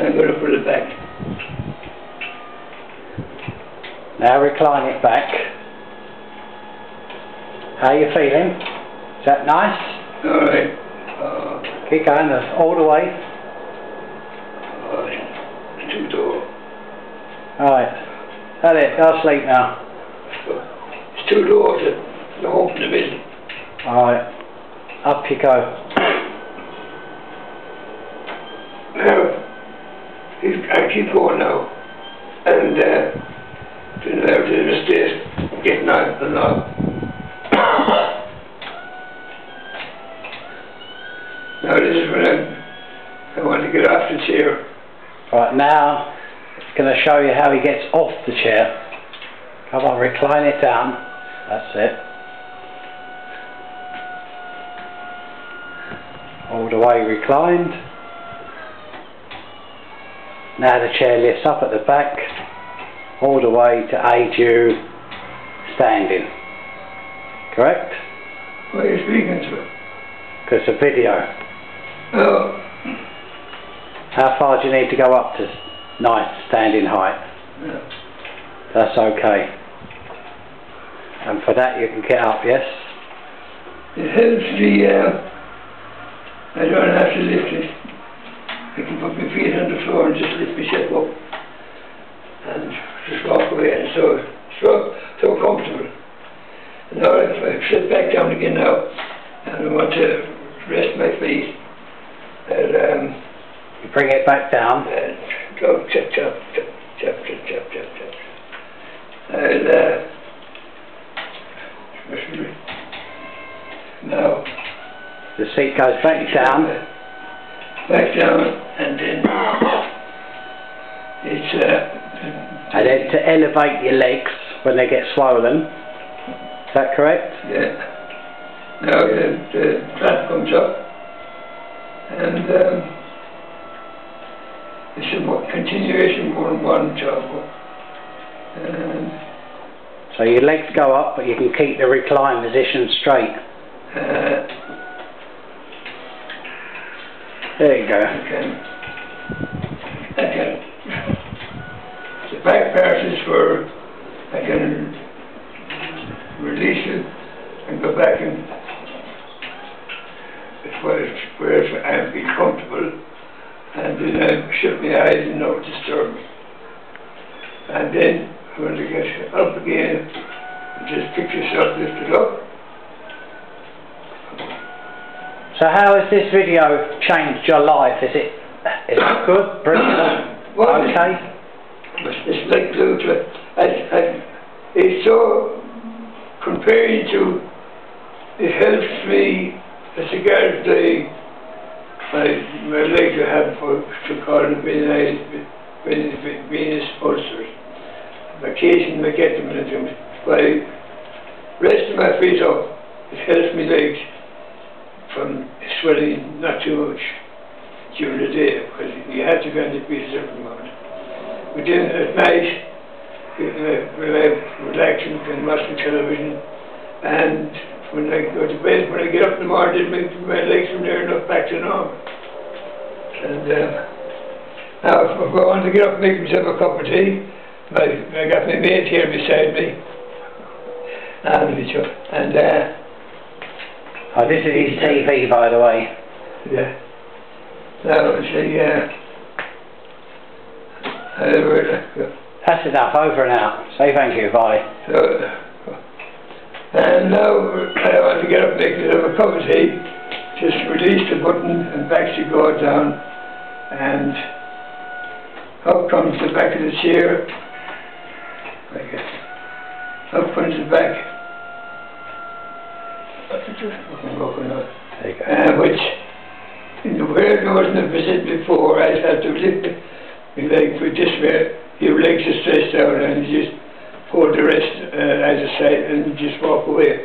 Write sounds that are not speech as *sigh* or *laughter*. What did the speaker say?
I'm going to put it back. Now recline it back. How you feeling? Is that nice? Alright. Uh, Keep going uh, all the way. Uh, too tall. Alright. That's it. I'll sleep now. It's too low to open the middle. Alright. Up you go. He's, keep going now. And, uh, to now to the stairs, getting out and out. *coughs* now this is when I want to get off the chair. Right now, it's going to show you how he gets off the chair. Come on, recline it down. That's it. All the way reclined. Now the chair lifts up at the back, all the way to aid you standing. Correct? What are you speaking to? Because a video. Oh, How far do you need to go up to nice standing height? yeah. That's okay. And for that you can get up, yes? It helps me, uh, I don't have to lift it. I can put my feet on the floor and just lift myself up. And just walk away and so, so, so comfortable. Now I, I sit back down again now and I want to rest my feet. And, um, You bring it back down. and go chop, chop, chop, chop, chop, chop, chop, chop. And, uh. Now, The seat goes back down. Back down, and then it's uh, And then to elevate your legs when they get swollen. Is that correct? yeah. Now the the flap comes up, and um, it's a continuation one one job. And So your legs go up but you can keep the recline position straight. uh, There you go. I can I the back part is for I can release it and go back and as well as where I be comfortable and then I shut my eyes and not disturb me. And then when you get up again, just pick yourself lifted up. So how has this video changed your life? Is it is it good? Brilliant? *coughs* Well, Okay? It's like to. I, I, it's so comparing to, it helps me as regards the, my, my legs I have for, to call it venous, venous, venous ulcers. Occasionally I get them and. By resting my feet up, it helps my legs from swelling not too much during the day because you had to go the a certain amount. But then at night, uh, when I'm relaxing and watching television, and when I go to bed, when I get up in the morning, my, my legs from there enough back to normal. And uh, now, if I want to get up and make myself a cup of tea, my, I got my mate here beside me, and, and uh, Oh, this is his TV by the way. yeah. Now, see, uh, uh, That's enough, over and out. Say thank you, bye. So, and now I want to get up and make it a cup of tea. Just release the button and back she goes down. And up comes the back of the chair. Like. Up comes the back. You go. Uh, which, in the where I wasn't a visit before, I had to lift my leg with this way, your legs are stretched out and you just hold the rest uh, as a side and just walk away.